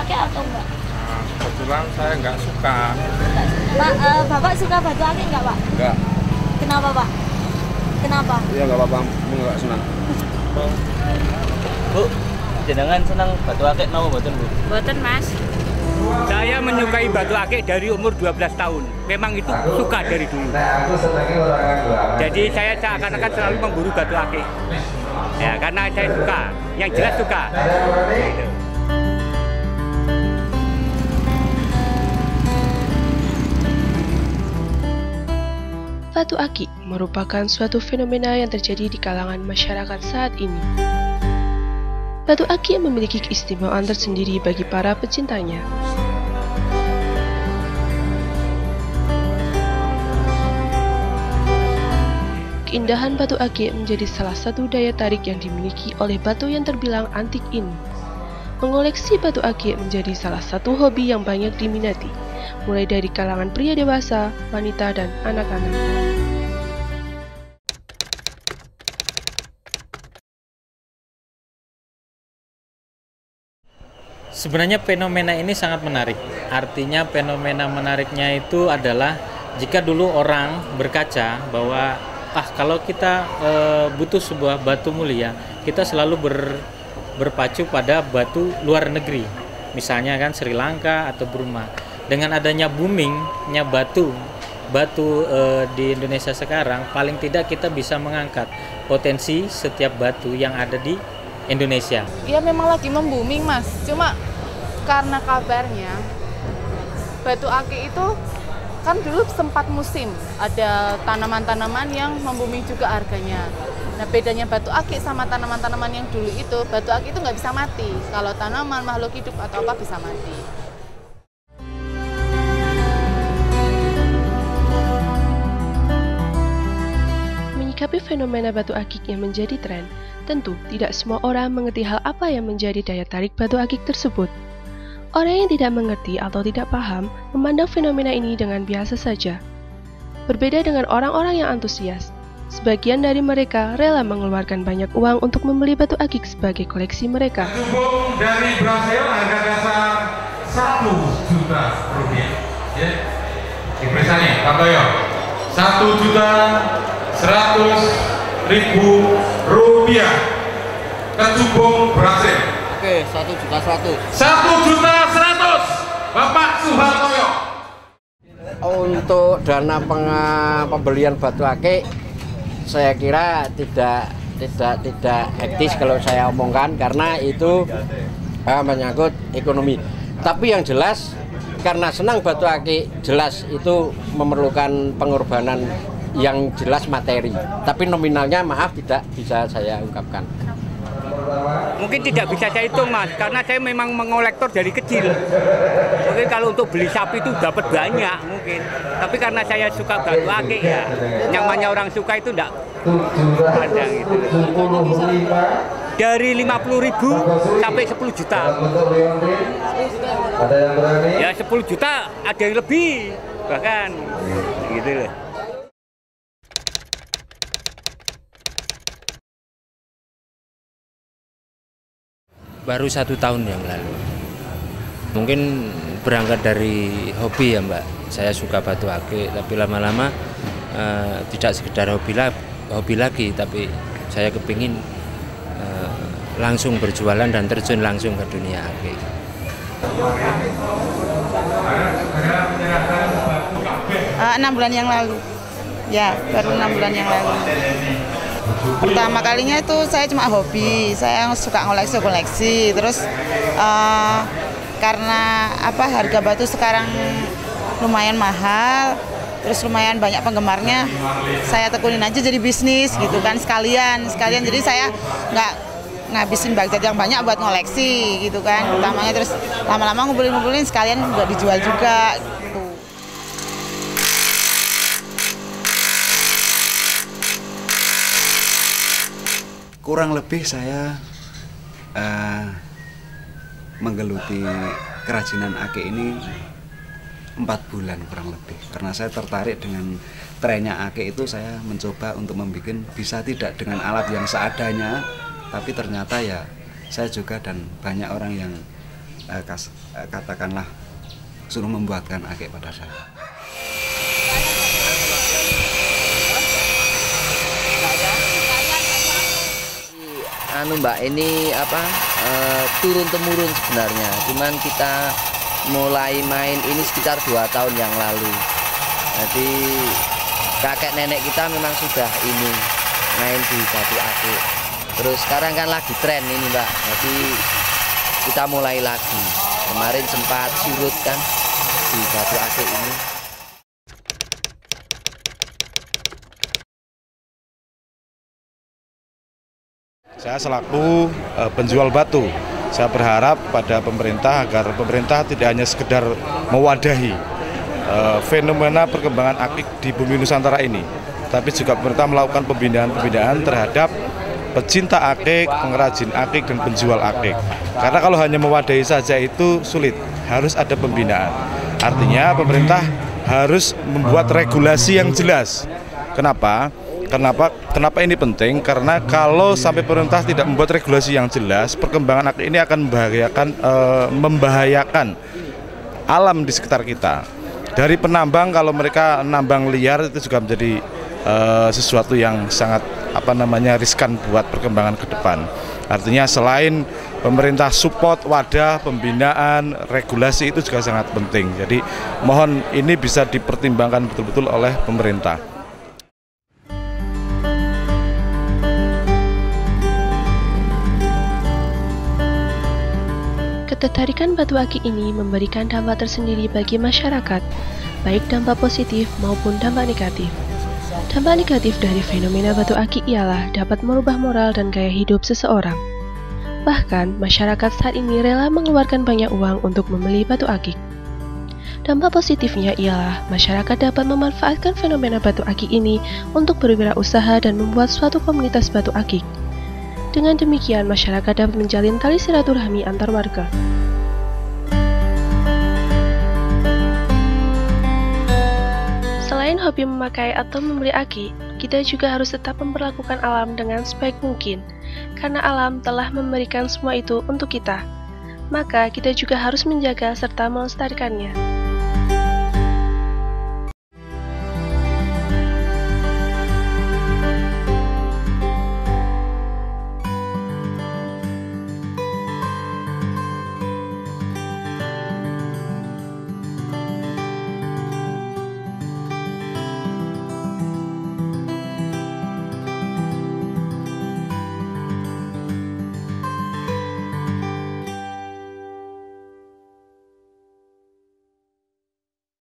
pakai atau enggak? Nah, kebetulan saya enggak suka. Pak, uh, Bapak suka batu akik enggak, Pak? Enggak. Kenapa, Pak? Kenapa? Iya, enggak apa-apa. Enggak senang. Bu, jenengan senang batu akik mau mboten, Bu? Mboten, Mas. Saya menyukai batu akik dari umur 12 tahun. Memang itu aku, suka dari dulu. Nah, aku senangnya orang -orang. Jadi saya seakan-akan selalu memburu batu akik. Ya, karena saya suka. Yang jelas suka. Nah. Batu akik merupakan suatu fenomena yang terjadi di kalangan masyarakat saat ini. Batu akik memiliki keistimewaan tersendiri bagi para pecintanya. Keindahan batu akik menjadi salah satu daya tarik yang dimiliki oleh batu yang terbilang antik ini. Mengoleksi batu akik menjadi salah satu hobi yang banyak diminati, mulai dari kalangan pria dewasa, wanita, dan anak-anak. Sebenarnya fenomena ini sangat menarik. Artinya fenomena menariknya itu adalah jika dulu orang berkaca bahwa ah kalau kita e, butuh sebuah batu mulia, kita selalu ber, berpacu pada batu luar negeri. Misalnya kan Sri Lanka atau Burma. Dengan adanya boomingnya batu batu e, di Indonesia sekarang, paling tidak kita bisa mengangkat potensi setiap batu yang ada di Indonesia. Ya memang lagi membuming mas, cuma karena kabarnya batu akik itu kan dulu sempat musim ada tanaman-tanaman yang membuming juga harganya. Nah bedanya batu akik sama tanaman-tanaman yang dulu itu, batu akik itu nggak bisa mati. Kalau tanaman makhluk hidup atau apa bisa mati. Menyikapi fenomena batu akik yang menjadi tren, tentu tidak semua orang mengerti hal apa yang menjadi daya tarik batu akik tersebut. Orang yang tidak mengerti atau tidak paham memandang fenomena ini dengan biasa saja. Berbeda dengan orang-orang yang antusias, sebagian dari mereka rela mengeluarkan banyak uang untuk membeli batu akik sebagai koleksi mereka. Tumbung dari Brasil harga dasar satu juta rupiah. Ya, misalnya, Pak Toyo, satu juta seratus ribu rupiah. Kecubung Brasil. Oke, satu juta satu. Satu juta seratus, Bapak Suhartoyo. Untuk dana peng- pembelian batu akik, saya kira tidak tidak tidak etis kalau saya omongkan karena itu eh, menyangkut ekonomi. Tapi yang jelas karena senang batu akik jelas itu memerlukan pengorbanan yang jelas materi. Tapi nominalnya maaf tidak bisa saya ungkapkan. Mungkin tidak bisa saya hitung mas, karena saya memang mengolektor dari kecil. Mungkin kalau untuk beli sapi itu dapat banyak mungkin. Tapi karena saya suka batu akik ya, nyamannya orang suka itu enggak ada gitu. Dari 50 ribu sampai 10 juta. Ya 10 juta ada yang lebih bahkan gitu loh. Baru satu tahun yang lalu. Mungkin berangkat dari hobi ya Mbak. Saya suka batu akik, tapi lama-lama eh, tidak sekedar hobi, la- hobi lagi, tapi saya kepingin eh, langsung berjualan dan terjun langsung ke dunia akik. Enam bulan yang lalu. Ya, baru enam bulan yang lalu. Pertama kalinya itu saya cuma hobi, saya suka koleksi-koleksi. Terus eh, karena apa harga batu sekarang lumayan mahal, terus lumayan banyak penggemarnya, saya tekunin aja jadi bisnis gitu kan sekalian, sekalian. Jadi saya nggak ngabisin budget yang banyak buat ngoleksi gitu kan. Utamanya terus lama-lama ngumpulin-ngumpulin sekalian buat dijual juga. Gitu. Kurang lebih saya eh, menggeluti kerajinan ake ini empat bulan kurang lebih. Karena saya tertarik dengan trennya ake itu saya mencoba untuk membuat bisa tidak dengan alat yang seadanya tapi ternyata ya saya juga dan banyak orang yang eh, kas- eh, katakanlah suruh membuatkan ake pada saya anu Mbak, ini apa eh, turun temurun sebenarnya. Cuman kita mulai main ini sekitar dua tahun yang lalu. Jadi kakek nenek kita memang sudah ini main di batu akik. Terus sekarang kan lagi tren ini Mbak. Jadi kita mulai lagi. Kemarin sempat surut kan di batu akik ini. Saya selaku eh, penjual batu, saya berharap pada pemerintah agar pemerintah tidak hanya sekedar mewadahi eh, fenomena perkembangan akik di bumi Nusantara ini, tapi juga pemerintah melakukan pembinaan-pembinaan terhadap pecinta akik, pengrajin akik, dan penjual akik. Karena kalau hanya mewadahi saja itu sulit, harus ada pembinaan. Artinya pemerintah harus membuat regulasi yang jelas. Kenapa? Kenapa? Kenapa ini penting? Karena kalau sampai pemerintah tidak membuat regulasi yang jelas, perkembangan ini akan membahayakan, eh, membahayakan alam di sekitar kita. Dari penambang, kalau mereka nambang liar itu juga menjadi eh, sesuatu yang sangat apa namanya riskan buat perkembangan ke depan. Artinya selain pemerintah support wadah, pembinaan, regulasi itu juga sangat penting. Jadi mohon ini bisa dipertimbangkan betul-betul oleh pemerintah. Ketertarikan batu akik ini memberikan dampak tersendiri bagi masyarakat, baik dampak positif maupun dampak negatif. Dampak negatif dari fenomena batu akik ialah dapat merubah moral dan gaya hidup seseorang. Bahkan, masyarakat saat ini rela mengeluarkan banyak uang untuk membeli batu akik. Dampak positifnya ialah masyarakat dapat memanfaatkan fenomena batu akik ini untuk berwirausaha dan membuat suatu komunitas batu akik. Dengan demikian, masyarakat dapat menjalin tali silaturahmi antar warga. Selain hobi memakai atau membeli aki, kita juga harus tetap memperlakukan alam dengan sebaik mungkin, karena alam telah memberikan semua itu untuk kita. Maka kita juga harus menjaga serta melestarikannya.